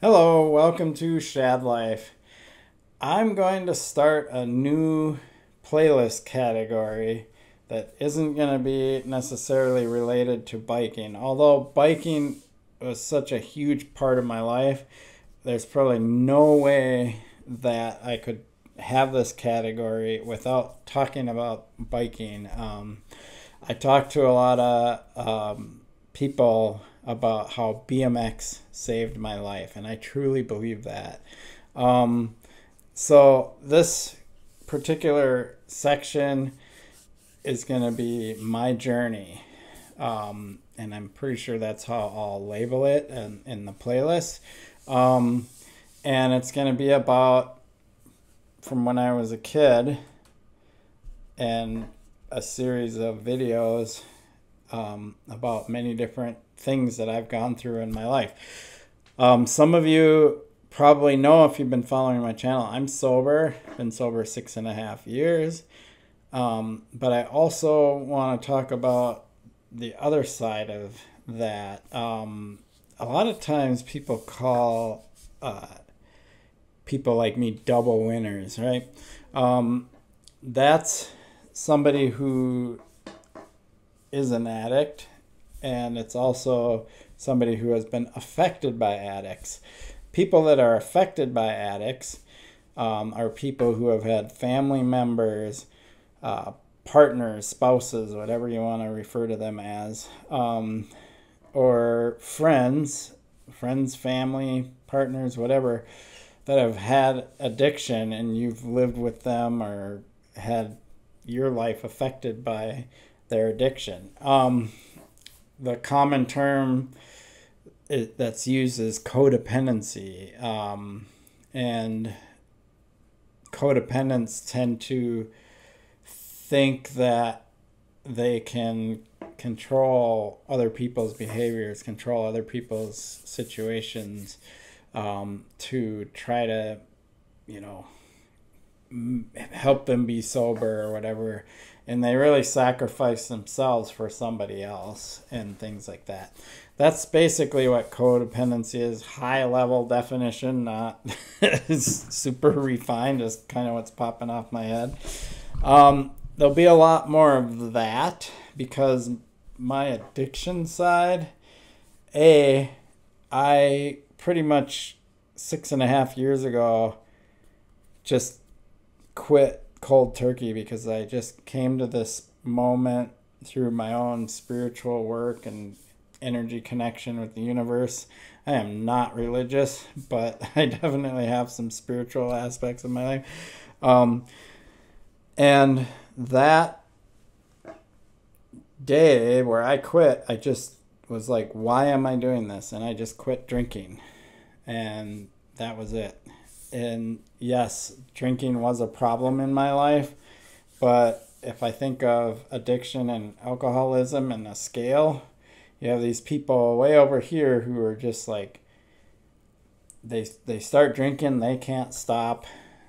Hello, welcome to Shad Life. I'm going to start a new playlist category that isn't going to be necessarily related to biking. Although biking was such a huge part of my life, there's probably no way that I could have this category without talking about biking. Um, I talked to a lot of um, people about how BMX saved my life, and I truly believe that. Um, so, this particular section is going to be my journey. Um, and I'm pretty sure that's how I'll label it in, in the playlist. Um, and it's going to be about from when I was a kid and a series of videos um, about many different things that I've gone through in my life. Um, some of you probably know if you've been following my channel, I'm sober, been sober six and a half years. Um, but I also want to talk about the other side of that. Um, a lot of times people call uh, people like me double winners, right? Um, that's somebody who is an addict, and it's also somebody who has been affected by addicts. People that are affected by addicts um, are people who have had family members, uh, partners, spouses, whatever you want to refer to them as, um, or friends, friends, family, partners, whatever, that have had addiction and you've lived with them or had your life affected by their addiction. Um, the common term it, that's used is codependency. Um, and codependents tend to think that they can control other people's behaviors, control other people's situations um, to try to, you know, help them be sober or whatever. And they really sacrifice themselves for somebody else and things like that. That's basically what codependency is. High level definition, not super refined, just kind of what's popping off my head. Um, there'll be a lot more of that because my addiction side, A, I pretty much six and a half years ago just quit cold turkey because I just came to this moment through my own spiritual work and energy connection with the universe. I am not religious, but I definitely have some spiritual aspects of my life. Um, and that day where I quit, I just was like, why am I doing this? And I just quit drinking. And that was it. And yes, drinking was a problem in my life. But if I think of addiction and alcoholism and a scale, you have these people way over here who are just like, they, they start drinking, they can't stop.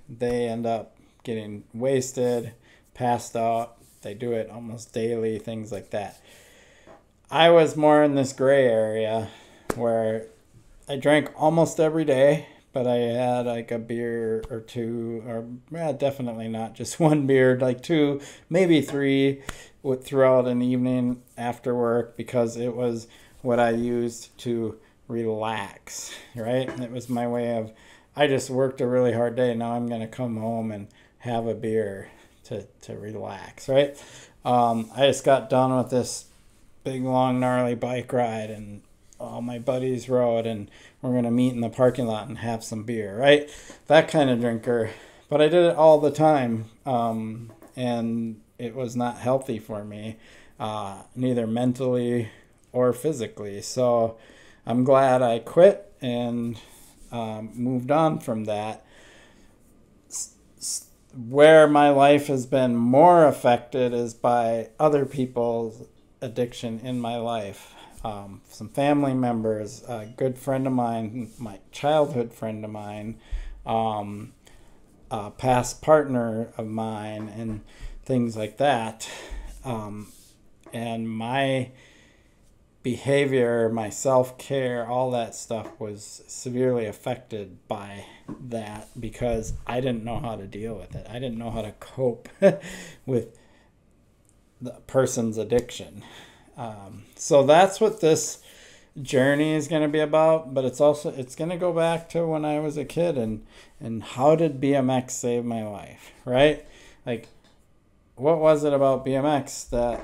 They end up getting wasted, passed out. They do it almost daily, things like that. I was more in this gray area where I drank almost every day, but I had like a beer or two, or definitely not just one beer, like two, maybe three throughout an evening after work because it was what I used to relax, right? It was my way of, I just worked a really hard day. Now I'm going to come home and have a beer to, to relax, right? Um, I just got done with this big, long, gnarly bike ride, and all my buddies rode, and we're going to meet in the parking lot and have some beer, right? That kind of drinker. But I did it all the time, um, and it was not healthy for me, uh, neither mentally or physically. So I'm glad I quit and um, moved on from that where my life has been more affected is by other people's addiction in my life. Um, some family members, a good friend of mine, my childhood friend of mine, um, a past partner of mine, and things like that. Um, and my behavior, my self care, all that stuff was severely affected by that because I didn't know how to deal with it. I didn't know how to cope with the person's addiction. Um, so that's what this journey is going to be about but it's also it's going to go back to when i was a kid and and how did bmx save my life right? Like what was it about bmx that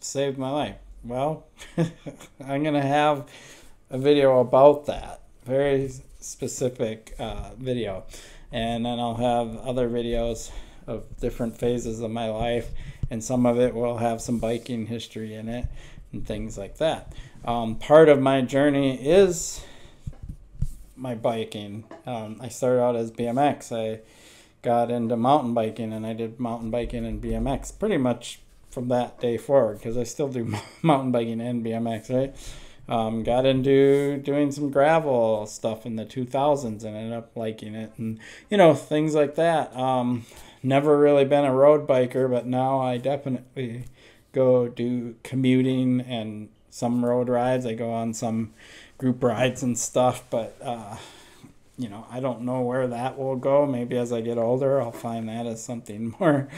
saved my life? Well i'm going to have a video about that very specific uh, video. And then i'll have other videos of different phases of my life and some of it will have some biking history in it and things like that. Um, part of my journey is my biking. Um, I started out as BMX. I got into mountain biking and I did mountain biking and BMX pretty much from that day forward because I still do mountain biking and BMX, right? Um, got into doing some gravel stuff in the 2000s and ended up liking it and you know things like that um, never really been a road biker but now i definitely go do commuting and some road rides. I go on some group rides and stuff, but uh, you know, I don't know where that will go. Maybe as I get older, I'll find that as something more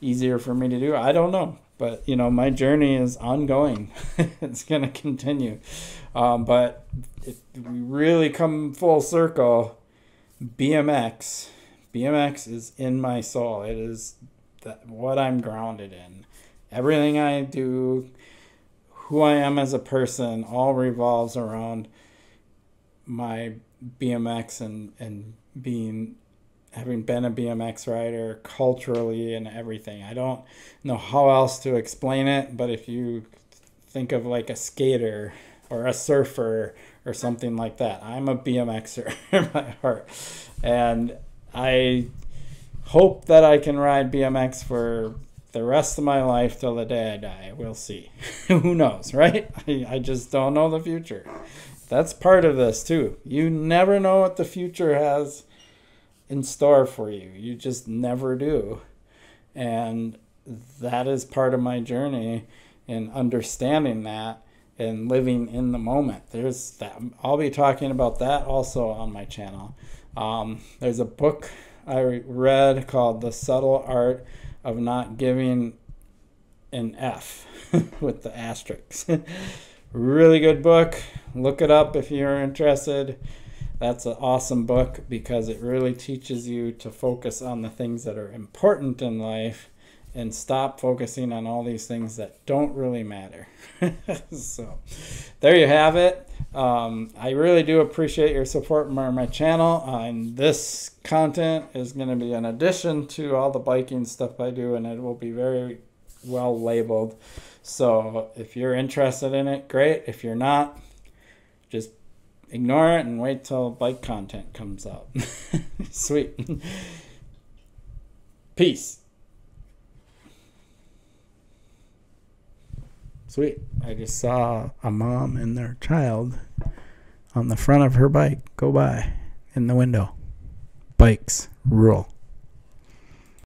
easier for me to do. I don't know, but you know, my journey is ongoing. it's going to continue. Um, but if we really come full circle, BMX, BMX is in my soul. It is that what I'm grounded in everything I do, who I am as a person, all revolves around my BMX and, and being having been a BMX rider culturally and everything. I don't know how else to explain it, but if you think of like a skater or a surfer or something like that, I'm a BMXer in my heart. And I hope that I can ride BMX for the rest of my life till the day I die. We'll see. Who knows, right? I, I just don't know the future. That's part of this too. You never know what the future has in store for you. You just never do. And that is part of my journey in understanding that and living in the moment. There's that. I'll be talking about that also on my channel. Um, there's a book I read called The Subtle Art of not giving an F with the asterisks. really good book. Look it up if you're interested. That's an awesome book because it really teaches you to focus on the things that are important in life and stop focusing on all these things that don't really matter. so, there you have it. Um, I really do appreciate your support on my channel. and this content is going to be an addition to all the biking stuff I do, and it will be very well labeled. So, if you're interested in it, great. If you're not, just ignore it and wait till bike content comes out. Sweet. Peace. Sweet. I just saw a mom and their child on the front of her bike go by in the window. Bikes rule.